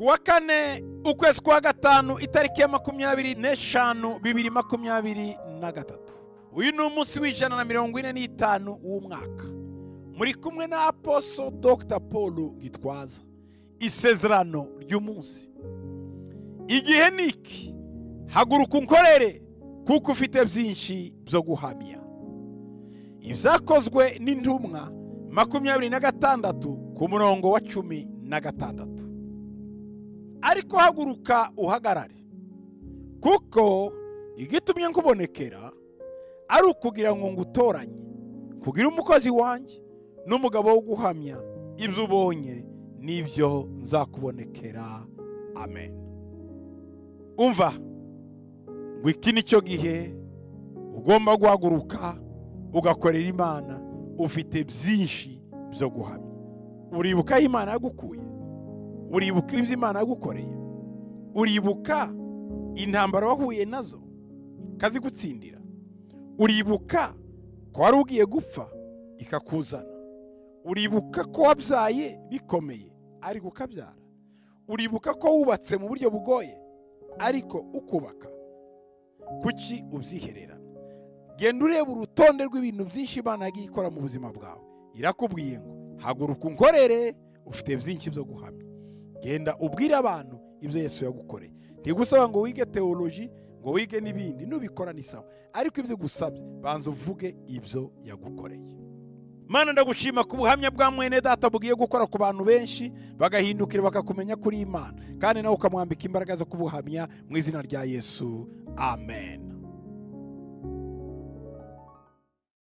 ku wa kane ukwezi kwa gatanu itariki ya makumyabiri n'eshanu bibiri makumyabiri na gatatu uyu ni umunsi w'ijana na mirongo ine n'itanu w'umwaka. Muri kumwe na aposo dr. Paul gitwaza. Isezerano ry'umunsi. Igihe ni iki? Haguruka unkorere kuko ufite byinshi byo guhamya. Ibyakozwe n'intumwa makumyabiri na gatandatu ku murongo wa cumi na gatandatu ariko haguruka uhagarare. Kuko igitumye nkubonekera ari ukugira ngo ngutoranye kugira umukozi wanjye n'umugabo wo guhamya ibyo ubonye n'ibyo nzakubonekera. Amen. Umva ngo iki ni cyo gihe ugomba guhaguruka ugakorera imana ufite byinshi byo guhamya. Uribuka aho imana yagukuye. Uribuka ibyo imana yagukoreye. Uribuka intambara wahuye na zo ikazigutsindira. Uribuka ko wari ugiye gupfa ikakuzana. Uribuka ko wabyaye bikomeye ariko ukabyara. Uribuka ko wubatse mu buryo bugoye ariko ukubaka. Kuki ubyihererana? Genda ureba urutonde rw'ibintu byinshi imana yagiye ikora mu buzima bwawe. Irakubwiye ngo haguruka unkorere ufite byinshi byo guhamya. Genda ubwire abantu ibyo Yesu yagukoreye ntigusaba ngo wige teoloji ngo wige n'ibindi nubikora ni sawa ariko ibyo gusabye banza uvuge ibyo yagukoreye. Mana ndagushima ku buhamya bwa mwene data bugiye gukora ku bantu benshi bagahindukira bakakumenya kuri imana. Kandi nawe ukamwambika imbaraga zo kubuhamya mu izina rya yesu. Amen